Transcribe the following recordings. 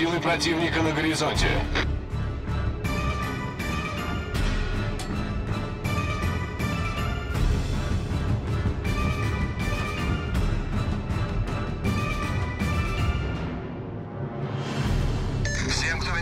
Силы противника на горизонте. Всем, кто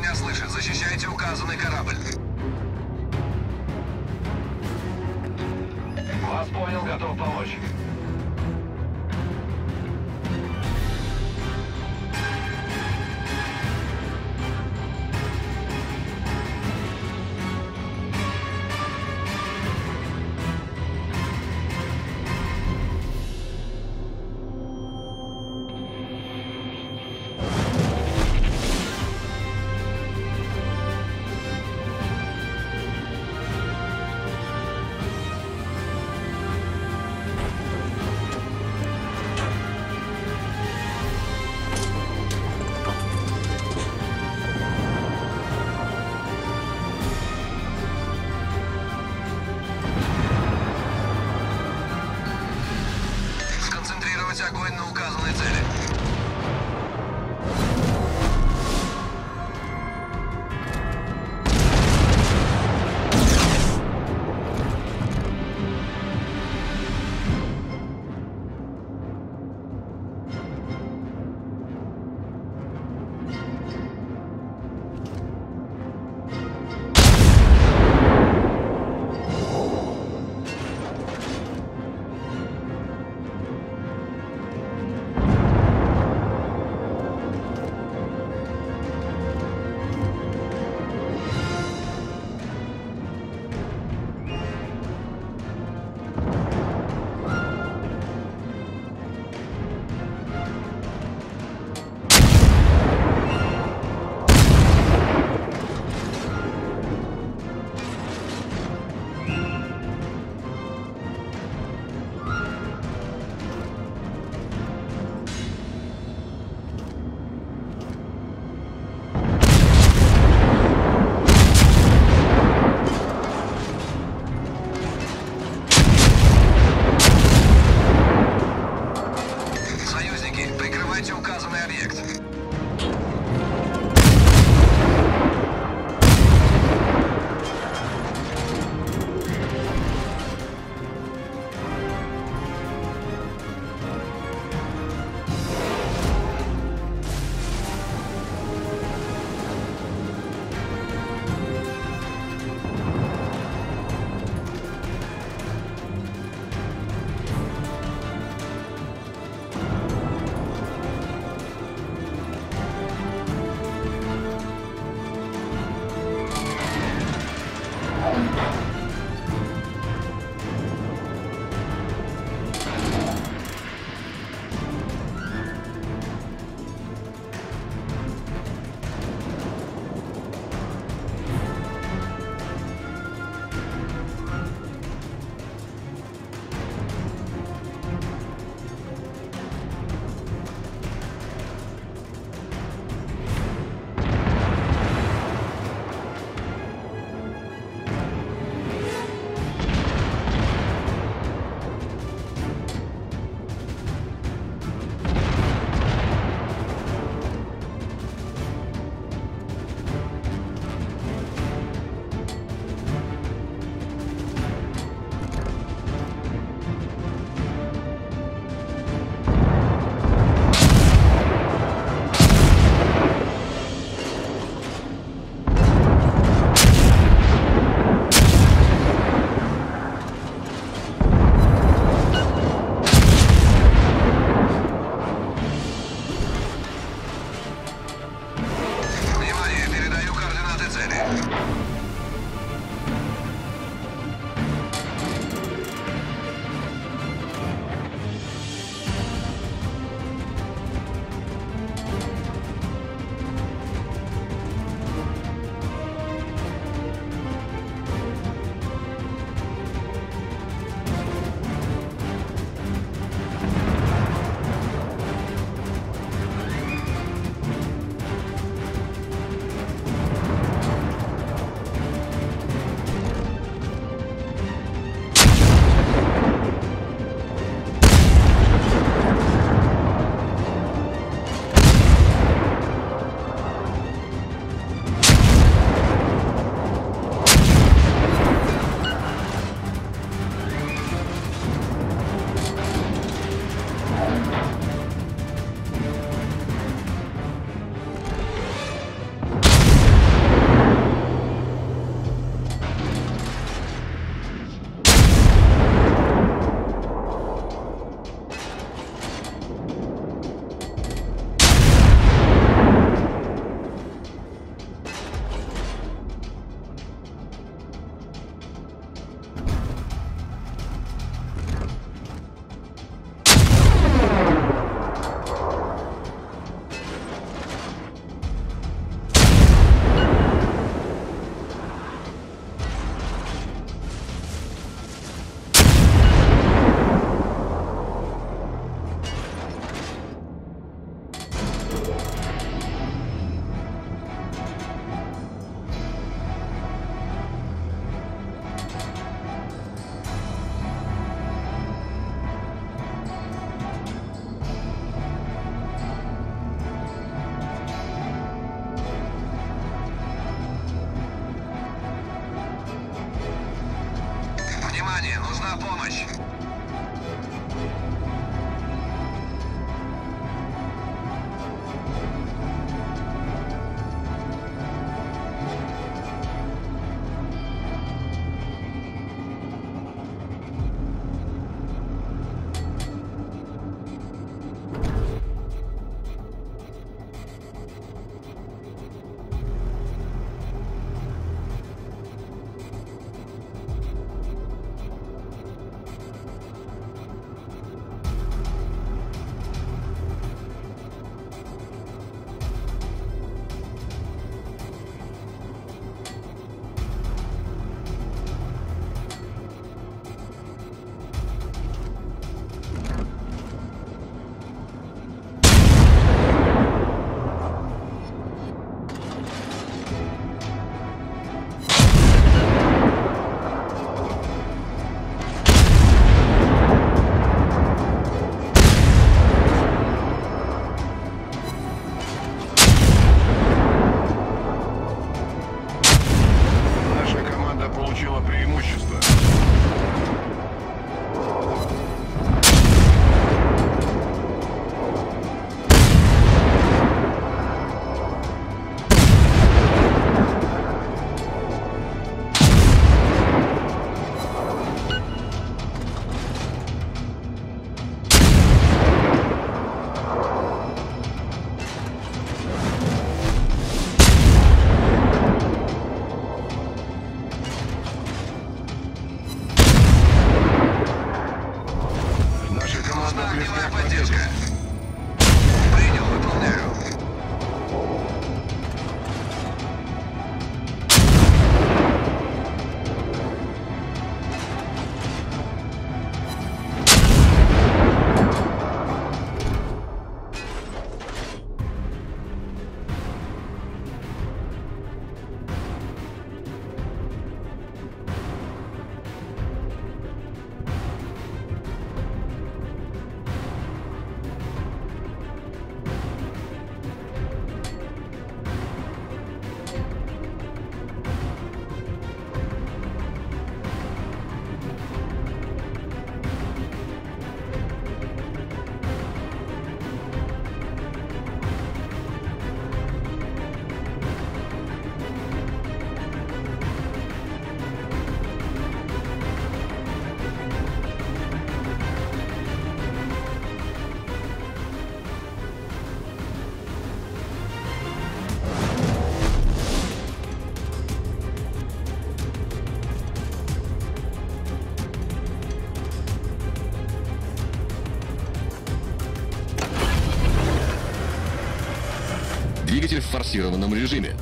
Двигатель в форсированном режиме.